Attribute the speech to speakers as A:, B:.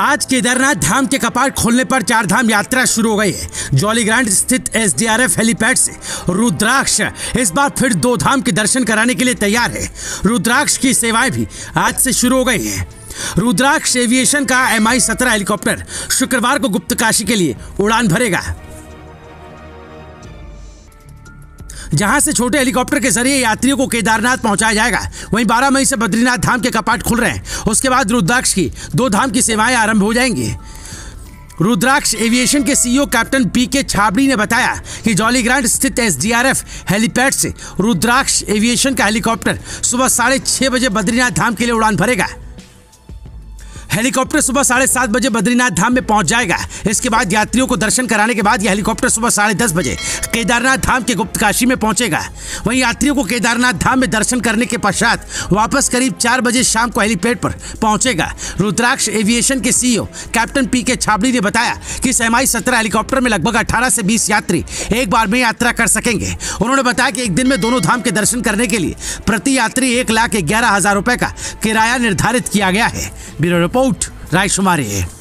A: आज केदारनाथ धाम के कपाट खोलने पर चार धाम यात्रा शुरू हो गई है। जॉलीग्रांड स्थित S D R F helipad से रुद्राक्ष इस बार फिर दो धाम के दर्शन कराने के लिए तैयार है। रुद्राक्ष की सेवाएँ भी आज से शुरू हो गई है। रुद्राक्ष एविएशन का एम आई सत्रह हेलीकॉप्टर शुक्रवार को गुप्त काशी के लिए उड़ान भरेगा। जहाँ से छोटे हेलीकॉप्टर के ज़रिए यात्रियों को केदारनाथ पहुँचाया जाएगा, वहीं 12 मई से बद्रीनाथ धाम के कपाट खुल रहे हैं। उसके बाद रुद्राक्ष की दो धाम की सेवाएँ आरंभ हो जाएँगी। रुद्राक्ष एविएशन के CEO captain P K Chhabri ने बताया कि जॉलीग्रांट स्थित एसडीआरएफ हेलीपैड से रुद्राक्ष एविएशन का हेलीकॉप्टर सुबह साढ़े छह बजे बद्रीनाथ धाम के लिए उड़ान भरेगा। हेलीकॉप्टर सुबह साढ़े सात बजे बद्रीनाथ धाम में पहुँच जाएगा। इसके बाद यात्रियों को दर्शन कराने के बाद यह हेलीकॉप्टर सुबह साढ़े दस बजे केदारनाथ धाम के गुप्त काशी में पहुंचेगा। वहीं यात्रियों को केदारनाथ धाम में दर्शन करने के पश्चात वापस करीब चार बजे शाम को हेलीपैड पर पहुंचेगा। रुद्राक्ष एविएशन के CEO captain P K Chhabri ने बताया कि इस एम आई सत्रह हेलीकॉप्टर में लगभग अठारह से बीस यात्री एक बार में यात्रा कर सकेंगे। उन्होंने बताया कि एक दिन में दोनों धाम के दर्शन करने के लिए प्रति यात्री एक लाख ग्यारह हज़ार रुपए का किराया निर्धारित किया गया है। ब्यूरो रिपोर्ट राय शुमारी